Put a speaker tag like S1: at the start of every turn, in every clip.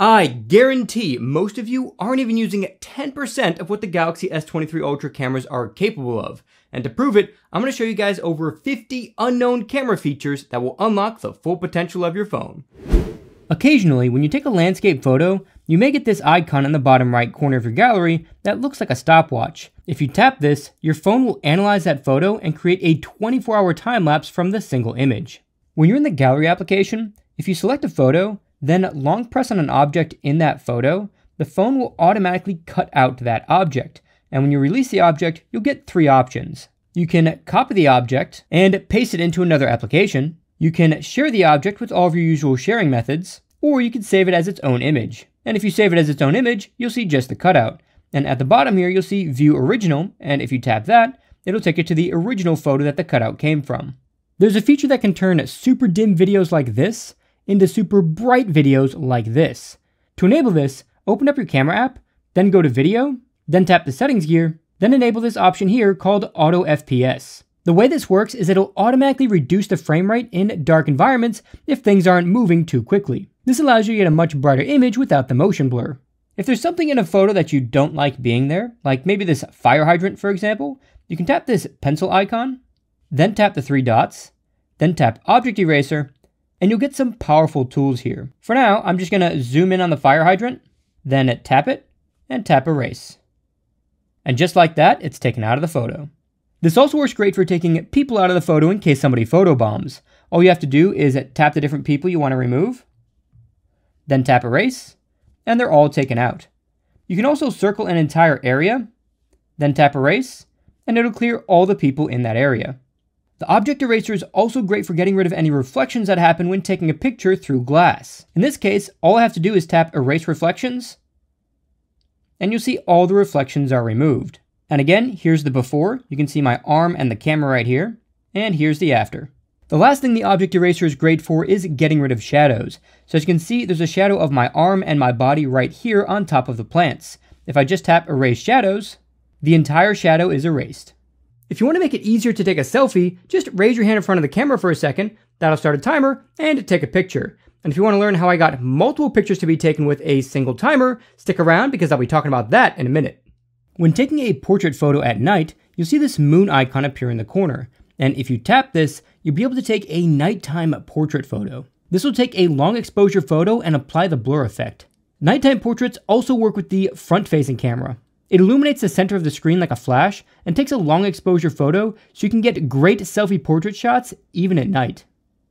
S1: I guarantee most of you aren't even using 10% of what the Galaxy S23 Ultra cameras are capable of. And to prove it, I'm going to show you guys over 50 unknown camera features that will unlock the full potential of your phone. Occasionally, when you take a landscape photo, you may get this icon in the bottom right corner of your gallery that looks like a stopwatch. If you tap this, your phone will analyze that photo and create a 24 hour time lapse from the single image. When you're in the gallery application, if you select a photo, then long press on an object in that photo, the phone will automatically cut out that object. And when you release the object, you'll get three options. You can copy the object and paste it into another application. You can share the object with all of your usual sharing methods, or you can save it as its own image. And if you save it as its own image, you'll see just the cutout. And at the bottom here, you'll see View Original, and if you tap that, it'll take you to the original photo that the cutout came from. There's a feature that can turn super dim videos like this into super bright videos like this. To enable this, open up your camera app, then go to Video, then tap the Settings gear, then enable this option here called Auto FPS. The way this works is it'll automatically reduce the frame rate in dark environments if things aren't moving too quickly. This allows you to get a much brighter image without the motion blur. If there's something in a photo that you don't like being there, like maybe this fire hydrant for example, you can tap this pencil icon, then tap the three dots, then tap Object Eraser, and you'll get some powerful tools here. For now, I'm just gonna zoom in on the fire hydrant, then tap it, and tap erase. And just like that, it's taken out of the photo. This also works great for taking people out of the photo in case somebody photobombs. All you have to do is tap the different people you want to remove, then tap erase, and they're all taken out. You can also circle an entire area, then tap erase, and it'll clear all the people in that area. The object eraser is also great for getting rid of any reflections that happen when taking a picture through glass. In this case, all I have to do is tap Erase Reflections, and you'll see all the reflections are removed. And again, here's the before. You can see my arm and the camera right here. And here's the after. The last thing the object eraser is great for is getting rid of shadows. So as you can see, there's a shadow of my arm and my body right here on top of the plants. If I just tap Erase Shadows, the entire shadow is erased. If you want to make it easier to take a selfie, just raise your hand in front of the camera for a second, that'll start a timer, and take a picture. And if you want to learn how I got multiple pictures to be taken with a single timer, stick around because I'll be talking about that in a minute. When taking a portrait photo at night, you'll see this moon icon appear in the corner. And if you tap this, you'll be able to take a nighttime portrait photo. This will take a long exposure photo and apply the blur effect. Nighttime portraits also work with the front facing camera. It illuminates the center of the screen like a flash and takes a long exposure photo so you can get great selfie portrait shots even at night.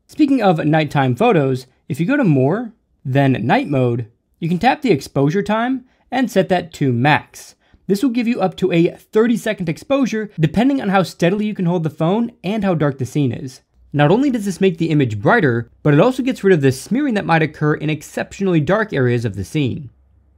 S1: Speaking of nighttime photos, if you go to More, then Night Mode, you can tap the exposure time and set that to max. This will give you up to a 30 second exposure depending on how steadily you can hold the phone and how dark the scene is. Not only does this make the image brighter, but it also gets rid of the smearing that might occur in exceptionally dark areas of the scene.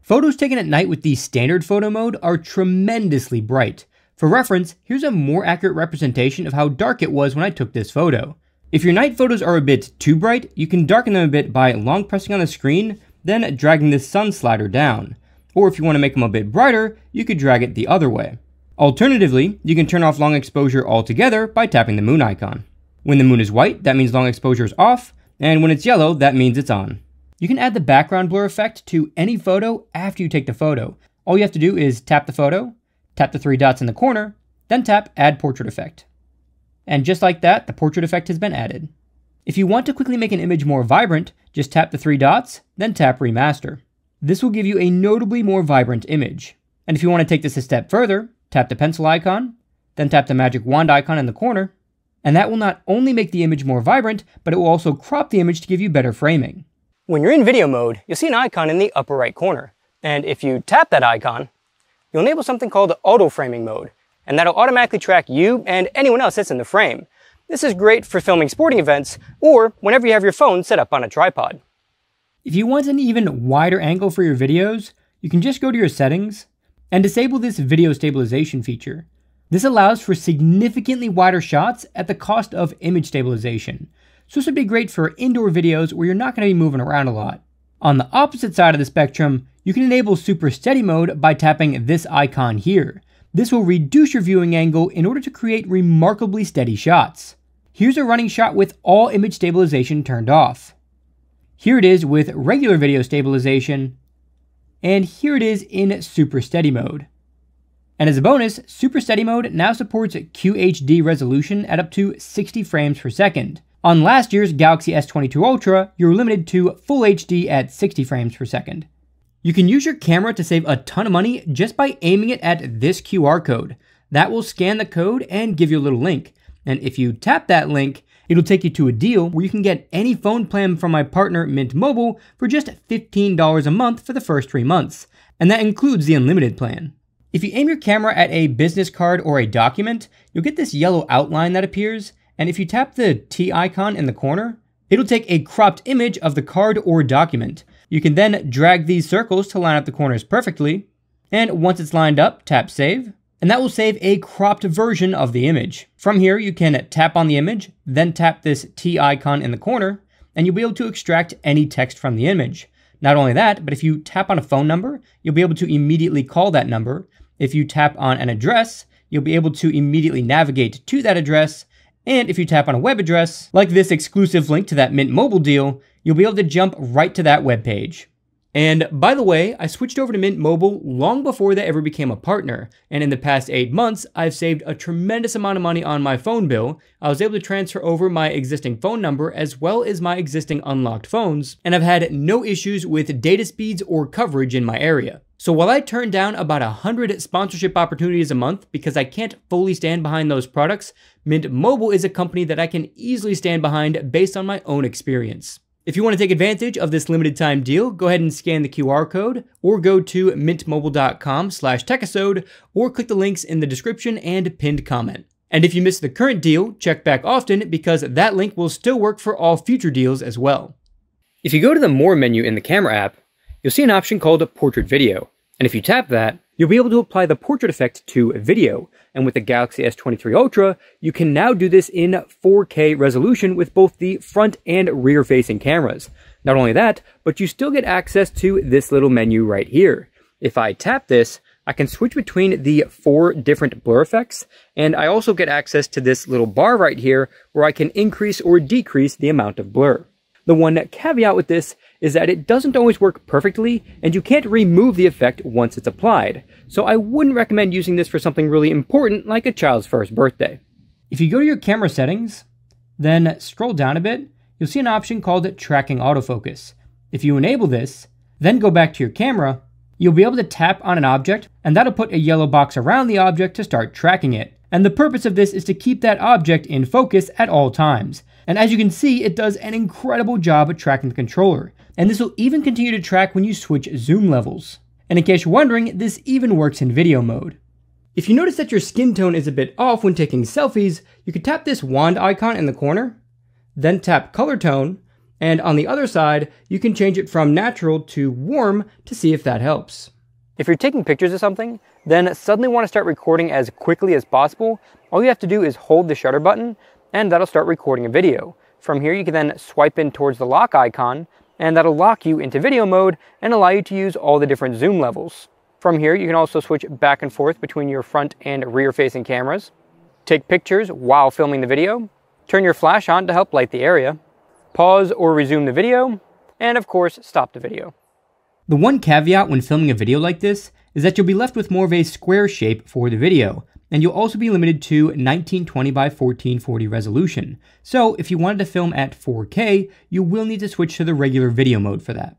S1: Photos taken at night with the standard photo mode are tremendously bright. For reference, here's a more accurate representation of how dark it was when I took this photo. If your night photos are a bit too bright, you can darken them a bit by long pressing on the screen, then dragging the sun slider down. Or if you want to make them a bit brighter, you could drag it the other way. Alternatively, you can turn off long exposure altogether by tapping the moon icon. When the moon is white, that means long exposure is off, and when it's yellow, that means it's on. You can add the background blur effect to any photo after you take the photo. All you have to do is tap the photo, tap the three dots in the corner, then tap Add Portrait Effect. And just like that, the portrait effect has been added. If you want to quickly make an image more vibrant, just tap the three dots, then tap Remaster. This will give you a notably more vibrant image. And if you want to take this a step further, tap the pencil icon, then tap the magic wand icon in the corner, and that will not only make the image more vibrant, but it will also crop the image to give you better framing. When you're in video mode, you'll see an icon in the upper right corner. And if you tap that icon, you'll enable something called auto framing mode. And that'll automatically track you and anyone else that's in the frame. This is great for filming sporting events or whenever you have your phone set up on a tripod. If you want an even wider angle for your videos, you can just go to your settings and disable this video stabilization feature. This allows for significantly wider shots at the cost of image stabilization. So this would be great for indoor videos where you're not going to be moving around a lot. On the opposite side of the spectrum, you can enable super steady mode by tapping this icon here. This will reduce your viewing angle in order to create remarkably steady shots. Here's a running shot with all image stabilization turned off. Here it is with regular video stabilization, and here it is in Super Steady mode. And as a bonus, Super Steady mode now supports QHD resolution at up to 60 frames per second. On last year's Galaxy S22 Ultra, you're limited to Full HD at 60 frames per second. You can use your camera to save a ton of money just by aiming it at this QR code. That will scan the code and give you a little link. And if you tap that link, it'll take you to a deal where you can get any phone plan from my partner Mint Mobile for just $15 a month for the first three months. And that includes the unlimited plan. If you aim your camera at a business card or a document, you'll get this yellow outline that appears. And if you tap the T icon in the corner, it'll take a cropped image of the card or document. You can then drag these circles to line up the corners perfectly. And once it's lined up, tap save and that will save a cropped version of the image. From here, you can tap on the image, then tap this T icon in the corner, and you'll be able to extract any text from the image. Not only that, but if you tap on a phone number, you'll be able to immediately call that number. If you tap on an address, you'll be able to immediately navigate to that address. And if you tap on a web address, like this exclusive link to that Mint Mobile deal, you'll be able to jump right to that web page. And by the way, I switched over to Mint Mobile long before they ever became a partner. And in the past eight months, I've saved a tremendous amount of money on my phone bill. I was able to transfer over my existing phone number as well as my existing unlocked phones. And I've had no issues with data speeds or coverage in my area. So while I turn down about 100 sponsorship opportunities a month because I can't fully stand behind those products, Mint Mobile is a company that I can easily stand behind based on my own experience. If you want to take advantage of this limited time deal, go ahead and scan the QR code or go to mintmobile.com slash techisode or click the links in the description and pinned comment. And if you missed the current deal, check back often because that link will still work for all future deals as well. If you go to the More menu in the camera app, you'll see an option called Portrait Video. And if you tap that, you'll be able to apply the portrait effect to video, and with the Galaxy S23 Ultra, you can now do this in 4K resolution with both the front and rear facing cameras. Not only that, but you still get access to this little menu right here. If I tap this, I can switch between the four different blur effects, and I also get access to this little bar right here where I can increase or decrease the amount of blur. The one caveat with this is that it doesn't always work perfectly, and you can't remove the effect once it's applied, so I wouldn't recommend using this for something really important like a child's first birthday. If you go to your camera settings, then scroll down a bit, you'll see an option called Tracking Autofocus. If you enable this, then go back to your camera, you'll be able to tap on an object, and that'll put a yellow box around the object to start tracking it. And the purpose of this is to keep that object in focus at all times. And as you can see, it does an incredible job at tracking the controller. And this will even continue to track when you switch zoom levels. And in case you're wondering, this even works in video mode. If you notice that your skin tone is a bit off when taking selfies, you can tap this wand icon in the corner, then tap color tone, and on the other side, you can change it from natural to warm to see if that helps. If you're taking pictures of something, then suddenly want to start recording as quickly as possible, all you have to do is hold the shutter button, and that'll start recording a video. From here, you can then swipe in towards the lock icon, and that'll lock you into video mode and allow you to use all the different zoom levels. From here, you can also switch back and forth between your front and rear facing cameras, take pictures while filming the video, turn your flash on to help light the area, pause or resume the video, and of course, stop the video. The one caveat when filming a video like this is that you'll be left with more of a square shape for the video, and you'll also be limited to 1920 by 1440 resolution. So if you wanted to film at 4K, you will need to switch to the regular video mode for that.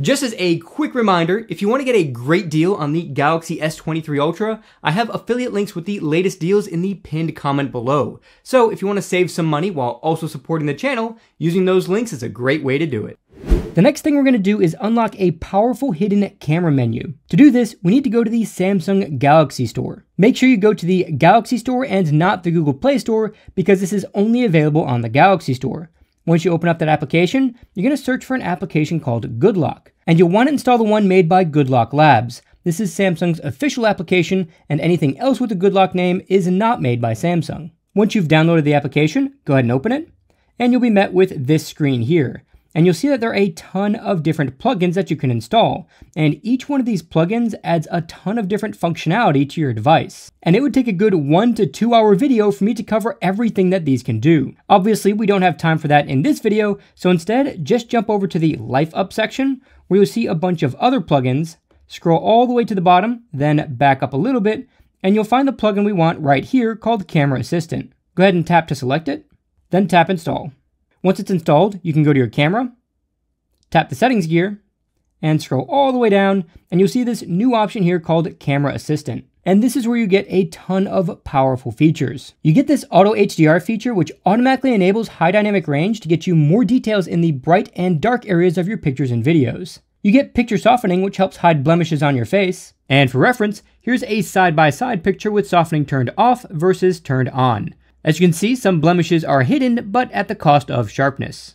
S1: Just as a quick reminder, if you want to get a great deal on the Galaxy S23 Ultra, I have affiliate links with the latest deals in the pinned comment below. So if you want to save some money while also supporting the channel, using those links is a great way to do it. The next thing we're going to do is unlock a powerful hidden camera menu. To do this, we need to go to the Samsung Galaxy Store. Make sure you go to the Galaxy Store and not the Google Play Store because this is only available on the Galaxy Store. Once you open up that application, you're going to search for an application called GoodLock, and you'll want to install the one made by GoodLock Labs. This is Samsung's official application, and anything else with the GoodLock name is not made by Samsung. Once you've downloaded the application, go ahead and open it, and you'll be met with this screen here. And you'll see that there are a ton of different plugins that you can install, and each one of these plugins adds a ton of different functionality to your device. And it would take a good one to two hour video for me to cover everything that these can do. Obviously, we don't have time for that in this video, so instead, just jump over to the Life Up section, where you'll see a bunch of other plugins, scroll all the way to the bottom, then back up a little bit, and you'll find the plugin we want right here called Camera Assistant. Go ahead and tap to select it, then tap Install. Once it's installed, you can go to your camera, tap the settings gear, and scroll all the way down, and you'll see this new option here called Camera Assistant. And this is where you get a ton of powerful features. You get this auto HDR feature, which automatically enables high dynamic range to get you more details in the bright and dark areas of your pictures and videos. You get picture softening, which helps hide blemishes on your face. And for reference, here's a side-by-side -side picture with softening turned off versus turned on. As you can see, some blemishes are hidden, but at the cost of sharpness.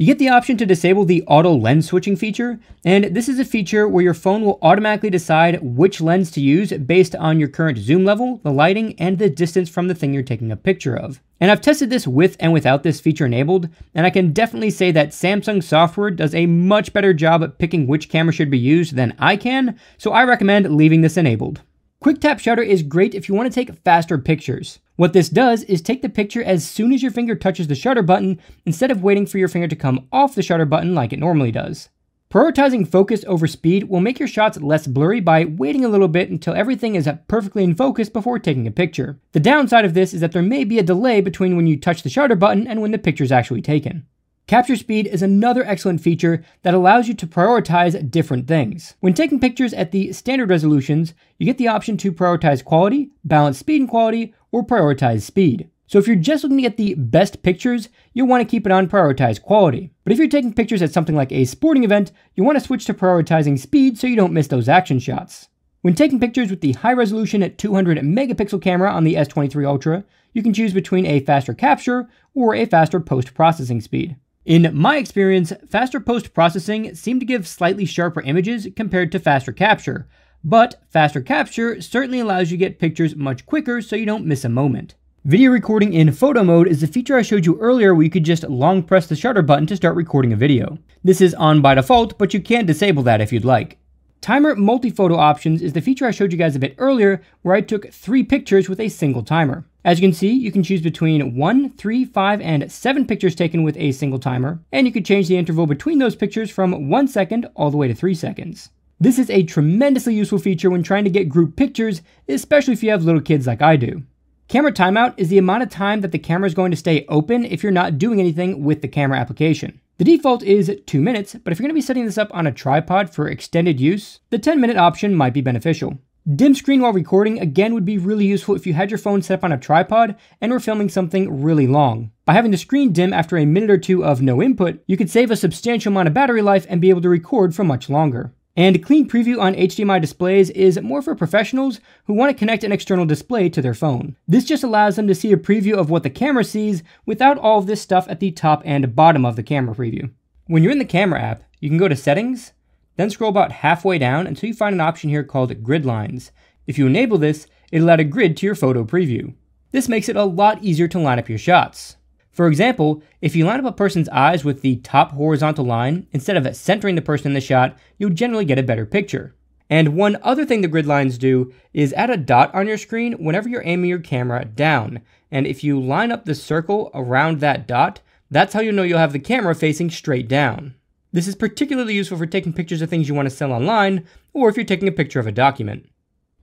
S1: You get the option to disable the auto lens switching feature, and this is a feature where your phone will automatically decide which lens to use based on your current zoom level, the lighting, and the distance from the thing you're taking a picture of. And I've tested this with and without this feature enabled, and I can definitely say that Samsung software does a much better job at picking which camera should be used than I can, so I recommend leaving this enabled. Quick Tap Shutter is great if you want to take faster pictures. What this does is take the picture as soon as your finger touches the shutter button instead of waiting for your finger to come off the shutter button like it normally does. Prioritizing focus over speed will make your shots less blurry by waiting a little bit until everything is perfectly in focus before taking a picture. The downside of this is that there may be a delay between when you touch the shutter button and when the picture is actually taken. Capture speed is another excellent feature that allows you to prioritize different things. When taking pictures at the standard resolutions, you get the option to prioritize quality, balance speed and quality, or prioritize speed. So if you're just looking to get the best pictures, you'll want to keep it on prioritize quality. But if you're taking pictures at something like a sporting event, you want to switch to prioritizing speed so you don't miss those action shots. When taking pictures with the high resolution at 200 megapixel camera on the S23 Ultra, you can choose between a faster capture or a faster post-processing speed. In my experience, faster post-processing seemed to give slightly sharper images compared to faster capture, but faster capture certainly allows you to get pictures much quicker so you don't miss a moment. Video recording in photo mode is the feature I showed you earlier where you could just long press the shutter button to start recording a video. This is on by default, but you can disable that if you'd like. Timer multi-photo options is the feature I showed you guys a bit earlier where I took three pictures with a single timer. As you can see, you can choose between 1, 3, 5, and 7 pictures taken with a single timer, and you can change the interval between those pictures from 1 second all the way to 3 seconds. This is a tremendously useful feature when trying to get group pictures, especially if you have little kids like I do. Camera timeout is the amount of time that the camera is going to stay open if you're not doing anything with the camera application. The default is 2 minutes, but if you're going to be setting this up on a tripod for extended use, the 10 minute option might be beneficial. Dim screen while recording again would be really useful if you had your phone set up on a tripod and were filming something really long. By having the screen dim after a minute or two of no input, you could save a substantial amount of battery life and be able to record for much longer. And Clean Preview on HDMI displays is more for professionals who want to connect an external display to their phone. This just allows them to see a preview of what the camera sees without all of this stuff at the top and bottom of the camera preview. When you're in the camera app, you can go to Settings, then scroll about halfway down until you find an option here called Grid Lines. If you enable this, it'll add a grid to your photo preview. This makes it a lot easier to line up your shots. For example, if you line up a person's eyes with the top horizontal line, instead of centering the person in the shot, you'll generally get a better picture. And one other thing the grid lines do is add a dot on your screen whenever you're aiming your camera down. And if you line up the circle around that dot, that's how you know you'll have the camera facing straight down. This is particularly useful for taking pictures of things you want to sell online, or if you're taking a picture of a document.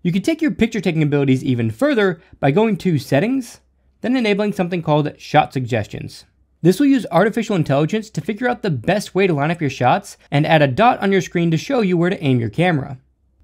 S1: You can take your picture taking abilities even further by going to Settings, then enabling something called Shot Suggestions. This will use artificial intelligence to figure out the best way to line up your shots and add a dot on your screen to show you where to aim your camera.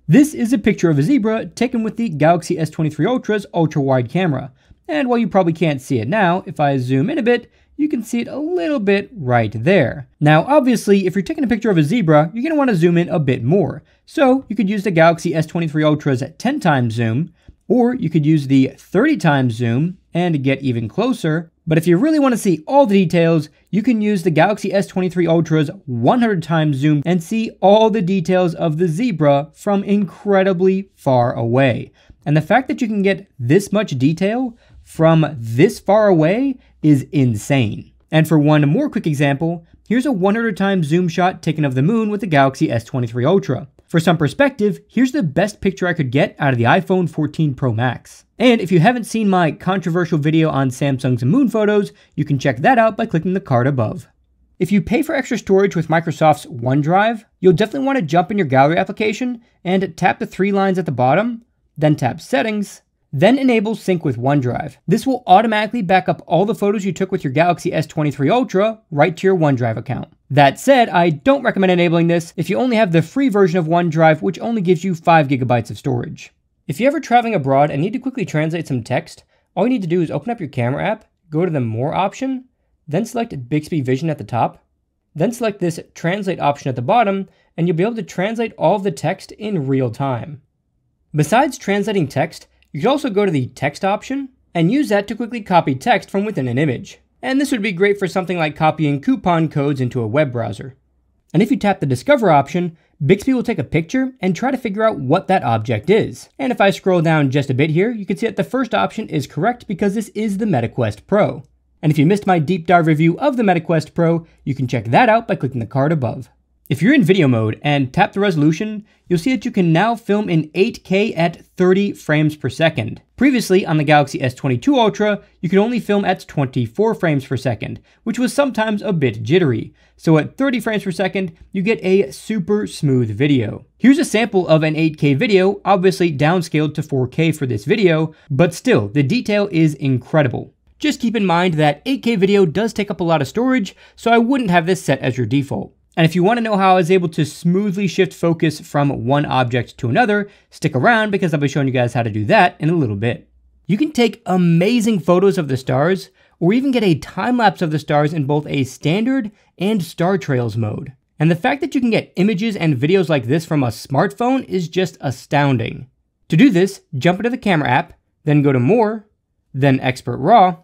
S1: This is a picture of a zebra taken with the Galaxy S23 Ultra's ultra-wide camera, and while you probably can't see it now, if I zoom in a bit, you can see it a little bit right there. Now, obviously, if you're taking a picture of a zebra, you're want to zoom in a bit more. So you could use the Galaxy S23 Ultra's 10 times zoom, or you could use the 30 times zoom and get even closer. But if you really want to see all the details, you can use the Galaxy S23 Ultra's 100 times zoom and see all the details of the zebra from incredibly far away. And the fact that you can get this much detail from this far away is insane. And for one more quick example, Here's a 100 times zoom shot taken of the moon with the Galaxy S23 Ultra. For some perspective, here's the best picture I could get out of the iPhone 14 Pro Max. And if you haven't seen my controversial video on Samsung's moon photos, you can check that out by clicking the card above. If you pay for extra storage with Microsoft's OneDrive, you'll definitely want to jump in your gallery application and tap the three lines at the bottom, then tap Settings, then enable Sync with OneDrive. This will automatically back up all the photos you took with your Galaxy S23 Ultra right to your OneDrive account. That said, I don't recommend enabling this if you only have the free version of OneDrive, which only gives you 5 gigabytes of storage. If you're ever traveling abroad and need to quickly translate some text, all you need to do is open up your camera app, go to the More option, then select Bixby Vision at the top, then select this Translate option at the bottom, and you'll be able to translate all of the text in real time. Besides translating text, you could also go to the Text option and use that to quickly copy text from within an image and this would be great for something like copying coupon codes into a web browser. And if you tap the Discover option, Bixby will take a picture and try to figure out what that object is. And if I scroll down just a bit here, you can see that the first option is correct because this is the Meta Quest Pro. And if you missed my deep dive review of the Meta Quest Pro, you can check that out by clicking the card above. If you're in video mode and tap the resolution, you'll see that you can now film in 8K at 30 frames per second. Previously, on the Galaxy S22 Ultra, you could only film at 24 frames per second, which was sometimes a bit jittery. So at 30 frames per second, you get a super smooth video. Here's a sample of an 8K video, obviously downscaled to 4K for this video, but still, the detail is incredible. Just keep in mind that 8K video does take up a lot of storage, so I wouldn't have this set as your default. And if you want to know how I was able to smoothly shift focus from one object to another, stick around because I'll be showing you guys how to do that in a little bit. You can take amazing photos of the stars, or even get a time lapse of the stars in both a standard and star trails mode. And the fact that you can get images and videos like this from a smartphone is just astounding. To do this, jump into the camera app, then go to More, then expert Raw,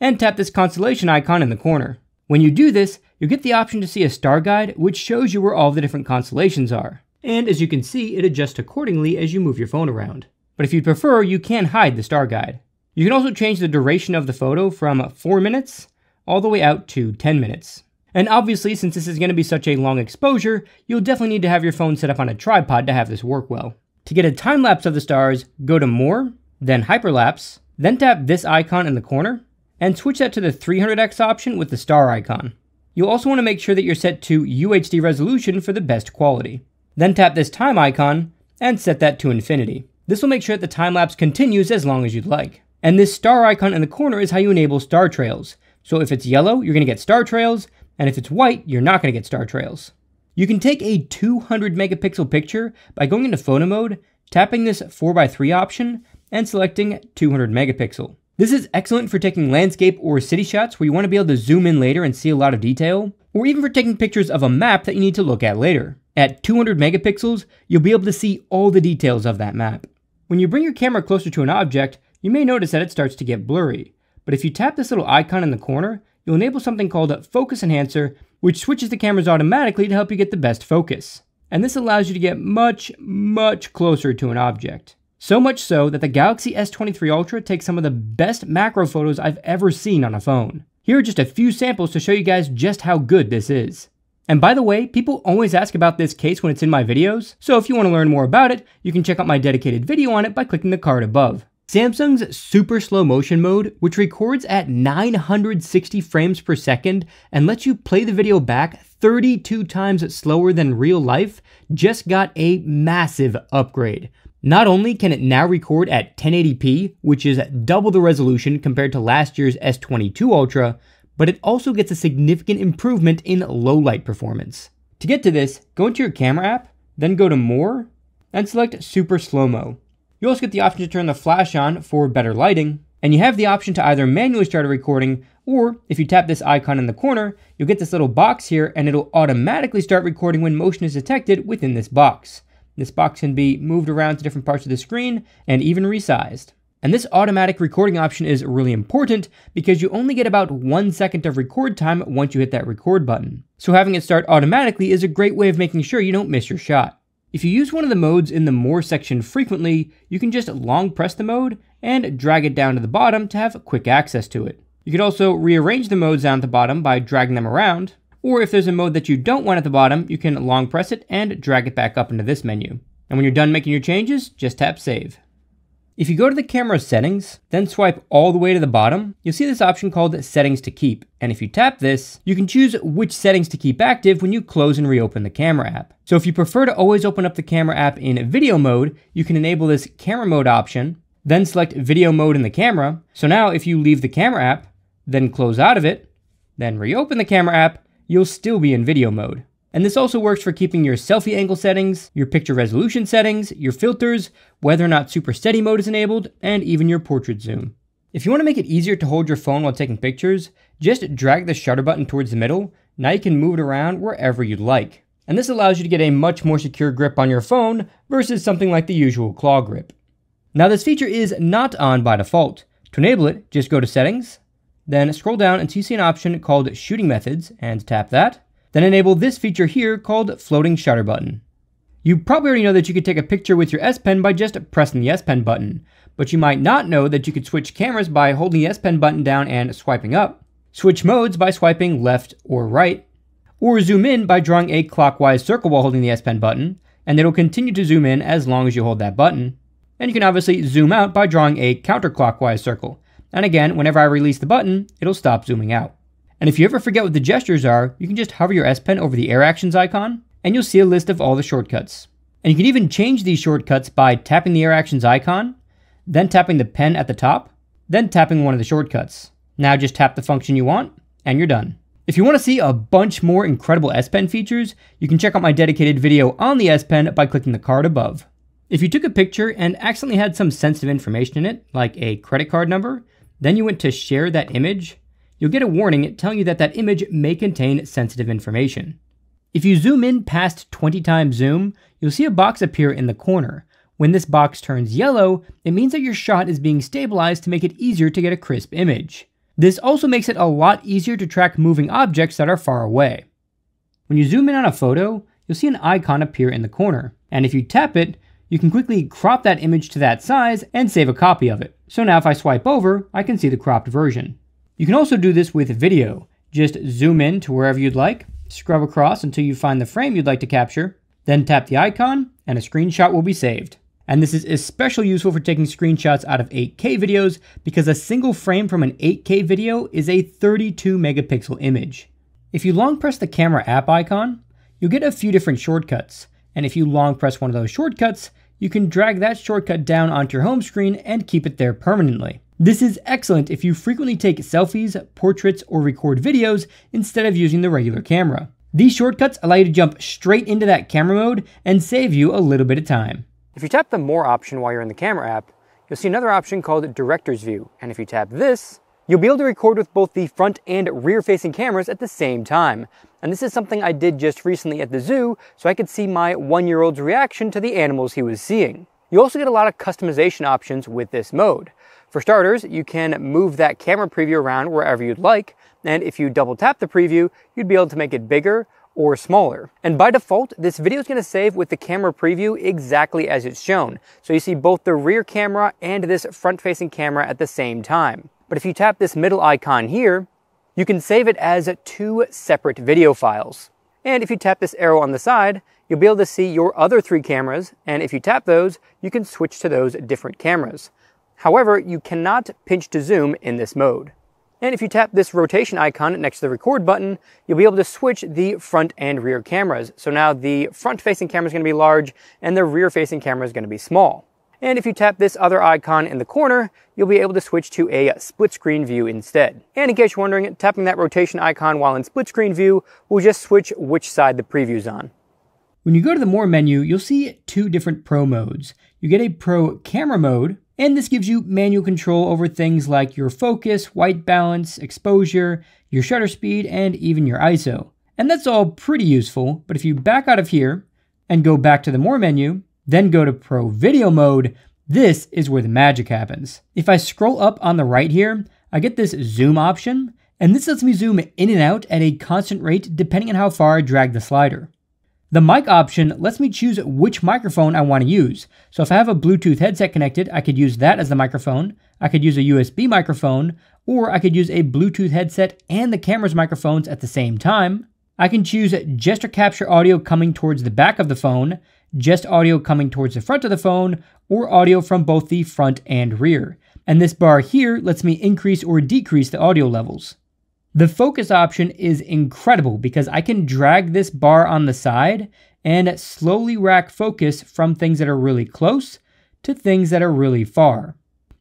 S1: and tap this constellation icon in the corner. When you do this, you get the option to see a star guide, which shows you where all the different constellations are. And as you can see, it adjusts accordingly as you move your phone around. But if you prefer, you can hide the star guide. You can also change the duration of the photo from 4 minutes all the way out to 10 minutes. And obviously, since this is going to be such a long exposure, you'll definitely need to have your phone set up on a tripod to have this work well. To get a time lapse of the stars, go to More, then Hyperlapse, then tap this icon in the corner, and switch that to the 300x option with the star icon. You'll also want to make sure that you're set to UHD resolution for the best quality. Then tap this time icon and set that to infinity. This will make sure that the time lapse continues as long as you'd like. And this star icon in the corner is how you enable star trails. So if it's yellow, you're going to get star trails, and if it's white, you're not going to get star trails. You can take a 200 megapixel picture by going into photo mode, tapping this 4x3 option, and selecting 200 megapixel. This is excellent for taking landscape or city shots where you want to be able to zoom in later and see a lot of detail, or even for taking pictures of a map that you need to look at later. At 200 megapixels, you'll be able to see all the details of that map. When you bring your camera closer to an object, you may notice that it starts to get blurry. But if you tap this little icon in the corner, you'll enable something called a Focus Enhancer, which switches the cameras automatically to help you get the best focus. And this allows you to get much, much closer to an object. So much so that the Galaxy S23 Ultra takes some of the best macro photos I've ever seen on a phone. Here are just a few samples to show you guys just how good this is. And by the way, people always ask about this case when it's in my videos, so if you want to learn more about it, you can check out my dedicated video on it by clicking the card above. Samsung's super slow motion mode, which records at 960 frames per second and lets you play the video back 32 times slower than real life, just got a massive upgrade. Not only can it now record at 1080p, which is double the resolution compared to last year's S22 Ultra, but it also gets a significant improvement in low light performance. To get to this, go into your camera app, then go to More, and select Super Slow Mo. You also get the option to turn the flash on for better lighting, and you have the option to either manually start a recording, or if you tap this icon in the corner, you'll get this little box here and it'll automatically start recording when motion is detected within this box. This box can be moved around to different parts of the screen and even resized. And this automatic recording option is really important because you only get about one second of record time once you hit that record button. So having it start automatically is a great way of making sure you don't miss your shot. If you use one of the modes in the More section frequently, you can just long press the mode and drag it down to the bottom to have quick access to it. You could also rearrange the modes down at the bottom by dragging them around, Or if there's a mode that you don't want at the bottom, you can long press it and drag it back up into this menu. And when you're done making your changes, just tap save. If you go to the camera settings, then swipe all the way to the bottom, you'll see this option called settings to keep. And if you tap this, you can choose which settings to keep active when you close and reopen the camera app. So if you prefer to always open up the camera app in video mode, you can enable this camera mode option, then select video mode in the camera. So now if you leave the camera app, then close out of it, then reopen the camera app, you'll still be in video mode. And this also works for keeping your selfie angle settings, your picture resolution settings, your filters, whether or not super steady mode is enabled, and even your portrait zoom. If you want to make it easier to hold your phone while taking pictures, just drag the shutter button towards the middle. Now you can move it around wherever you'd like. And this allows you to get a much more secure grip on your phone versus something like the usual claw grip. Now this feature is not on by default. To enable it, just go to settings, then scroll down until you see an option called shooting methods and tap that. Then enable this feature here called floating shutter button. You probably already know that you could take a picture with your S Pen by just pressing the S Pen button, but you might not know that you could switch cameras by holding the S Pen button down and swiping up, switch modes by swiping left or right, or zoom in by drawing a clockwise circle while holding the S Pen button, and it'll continue to zoom in as long as you hold that button. And you can obviously zoom out by drawing a counterclockwise circle. And again, whenever I release the button, it'll stop zooming out. And if you ever forget what the gestures are, you can just hover your S Pen over the Air Actions icon, and you'll see a list of all the shortcuts. And you can even change these shortcuts by tapping the Air Actions icon, then tapping the pen at the top, then tapping one of the shortcuts. Now just tap the function you want, and you're done. If you want to see a bunch more incredible S Pen features, you can check out my dedicated video on the S Pen by clicking the card above. If you took a picture and accidentally had some sensitive information in it, like a credit card number, then you went to share that image, you'll get a warning telling you that that image may contain sensitive information. If you zoom in past 20 times zoom, you'll see a box appear in the corner. When this box turns yellow, it means that your shot is being stabilized to make it easier to get a crisp image. This also makes it a lot easier to track moving objects that are far away. When you zoom in on a photo, you'll see an icon appear in the corner, and if you tap it, you can quickly crop that image to that size and save a copy of it. So now if I swipe over, I can see the cropped version. You can also do this with video. Just zoom in to wherever you'd like, scrub across until you find the frame you'd like to capture, then tap the icon, and a screenshot will be saved. And this is especially useful for taking screenshots out of 8K videos because a single frame from an 8K video is a 32 megapixel image. If you long press the camera app icon, you'll get a few different shortcuts. And if you long press one of those shortcuts, you can drag that shortcut down onto your home screen and keep it there permanently. This is excellent if you frequently take selfies, portraits, or record videos instead of using the regular camera. These shortcuts allow you to jump straight into that camera mode and save you a little bit of time. If you tap the More option while you're in the camera app, you'll see another option called Director's View, and if you tap this, you'll be able to record with both the front and rear facing cameras at the same time. And this is something I did just recently at the zoo so I could see my one year old's reaction to the animals he was seeing. You also get a lot of customization options with this mode. For starters, you can move that camera preview around wherever you'd like, and if you double tap the preview, you'd be able to make it bigger or smaller. And by default, this video is going to save with the camera preview exactly as it's shown. So you see both the rear camera and this front-facing camera at the same time. But if you tap this middle icon here, you can save it as two separate video files. And if you tap this arrow on the side, you'll be able to see your other three cameras, and if you tap those, you can switch to those different cameras. However, you cannot pinch to zoom in this mode. And if you tap this rotation icon next to the record button, you'll be able to switch the front and rear cameras. So now the front facing camera is going to be large and the rear facing camera is going to be small. And if you tap this other icon in the corner, you'll be able to switch to a split screen view instead. And in case you're wondering, tapping that rotation icon while in split screen view will just switch which side the preview's on. When you go to the More menu, you'll see two different Pro modes. You get a Pro Camera mode, and this gives you manual control over things like your focus, white balance, exposure, your shutter speed, and even your ISO. And that's all pretty useful, but if you back out of here and go back to the More menu, then go to Pro Video mode, this is where the magic happens. If I scroll up on the right here, I get this zoom option, and this lets me zoom in and out at a constant rate depending on how far I drag the slider. The mic option lets me choose which microphone I want to use. So if I have a Bluetooth headset connected, I could use that as the microphone. I could use a USB microphone, or I could use a Bluetooth headset and the camera's microphones at the same time. I can choose gesture capture audio coming towards the back of the phone, just audio coming towards the front of the phone, or audio from both the front and rear. And this bar here lets me increase or decrease the audio levels. The focus option is incredible because I can drag this bar on the side and slowly rack focus from things that are really close to things that are really far.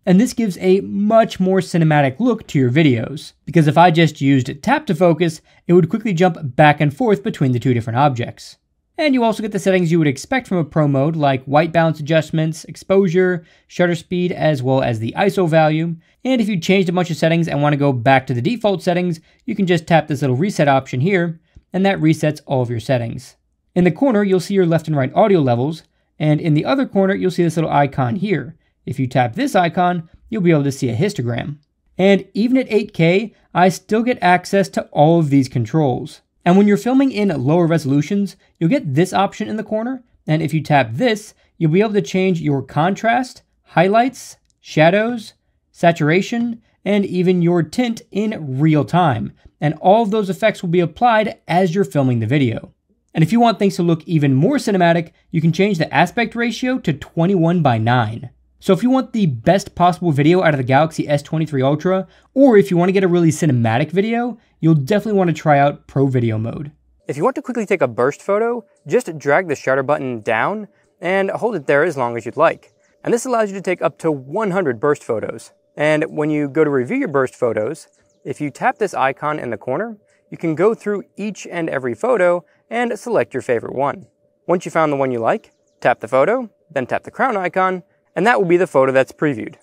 S1: And this gives a much more cinematic look to your videos, because if I just used tap to focus, it would quickly jump back and forth between the two different objects. And you also get the settings you would expect from a pro mode like white balance adjustments, exposure, shutter speed, as well as the ISO value. And if you changed a bunch of settings and want to go back to the default settings, you can just tap this little reset option here, and that resets all of your settings. In the corner, you'll see your left and right audio levels, and in the other corner, you'll see this little icon here. If you tap this icon, you'll be able to see a histogram. And even at 8K, I still get access to all of these controls. And when you're filming in lower resolutions, you'll get this option in the corner. And if you tap this, you'll be able to change your contrast, highlights, shadows, saturation, and even your tint in real time. And all of those effects will be applied as you're filming the video. And if you want things to look even more cinematic, you can change the aspect ratio to 21 by 9. So if you want the best possible video out of the Galaxy S23 Ultra, or if you want to get a really cinematic video, you'll definitely want to try out Pro Video mode. If you want to quickly take a burst photo, just drag the shutter button down and hold it there as long as you'd like. And this allows you to take up to 100 burst photos. And when you go to review your burst photos, if you tap this icon in the corner, you can go through each and every photo and select your favorite one. Once you found the one you like, tap the photo, then tap the crown icon, and that will be the photo that's previewed.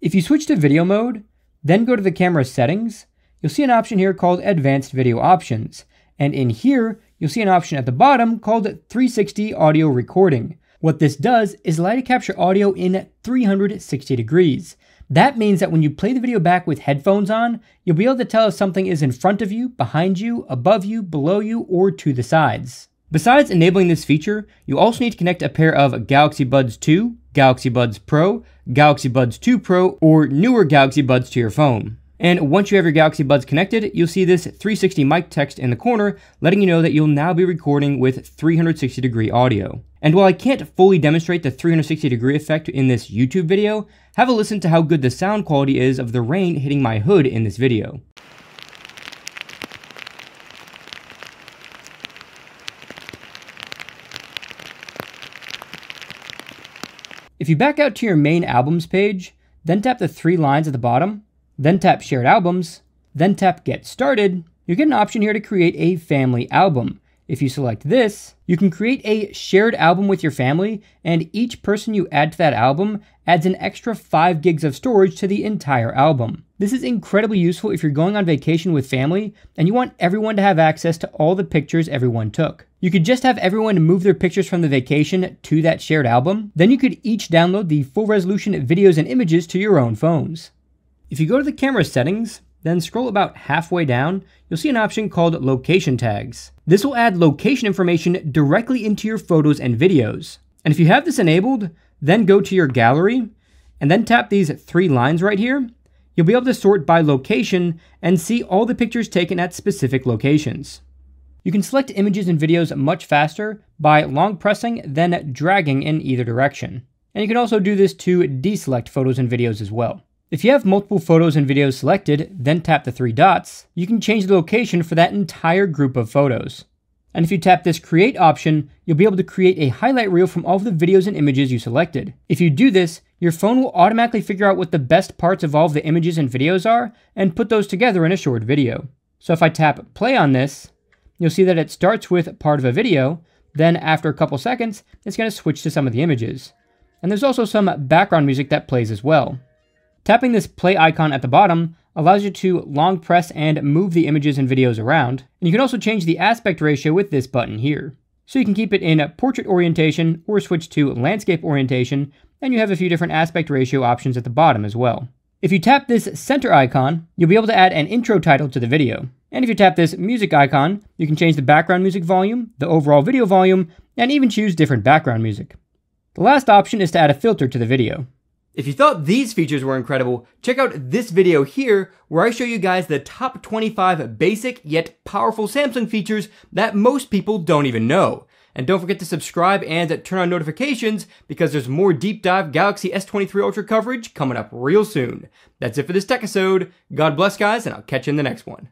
S1: If you switch to video mode, then go to the camera settings, you'll see an option here called Advanced Video Options. And in here, you'll see an option at the bottom called 360 Audio Recording. What this does is allow you to capture audio in 360 degrees. That means that when you play the video back with headphones on, you'll be able to tell if something is in front of you, behind you, above you, below you, or to the sides. Besides enabling this feature, you also need to connect a pair of Galaxy Buds 2, Galaxy Buds Pro, Galaxy Buds 2 Pro, or newer Galaxy Buds to your phone. And once you have your Galaxy Buds connected, you'll see this 360 mic text in the corner, letting you know that you'll now be recording with 360 degree audio. And while I can't fully demonstrate the 360 degree effect in this YouTube video, have a listen to how good the sound quality is of the rain hitting my hood in this video. If you back out to your main albums page, then tap the three lines at the bottom, then tap Shared Albums, then tap Get Started, you get an option here to create a family album. If you select this, you can create a shared album with your family, and each person you add to that album adds an extra 5 gigs of storage to the entire album. This is incredibly useful if you're going on vacation with family and you want everyone to have access to all the pictures everyone took. You could just have everyone move their pictures from the vacation to that shared album. Then you could each download the full resolution videos and images to your own phones. If you go to the camera settings, then scroll about halfway down, you'll see an option called Location Tags. This will add location information directly into your photos and videos. And if you have this enabled, then go to your gallery, and then tap these three lines right here. You'll be able to sort by location and see all the pictures taken at specific locations. You can select images and videos much faster by long pressing, then dragging in either direction. And you can also do this to deselect photos and videos as well. If you have multiple photos and videos selected, then tap the three dots, you can change the location for that entire group of photos. And if you tap this create option, you'll be able to create a highlight reel from all of the videos and images you selected. If you do this, your phone will automatically figure out what the best parts of all of the images and videos are and put those together in a short video. So if I tap play on this, you'll see that it starts with part of a video, then after a couple seconds, it's going to switch to some of the images. And there's also some background music that plays as well. Tapping this play icon at the bottom allows you to long press and move the images and videos around, and you can also change the aspect ratio with this button here. So you can keep it in portrait orientation or switch to landscape orientation, and you have a few different aspect ratio options at the bottom as well. If you tap this center icon, you'll be able to add an intro title to the video. And if you tap this music icon, you can change the background music volume, the overall video volume, and even choose different background music. The last option is to add a filter to the video. If you thought these features were incredible, check out this video here where I show you guys the top 25 basic yet powerful Samsung features that most people don't even know. And don't forget to subscribe and turn on notifications because there's more deep dive Galaxy S23 Ultra coverage coming up real soon. That's it for this Techisode. God bless guys and I'll catch you in the next one.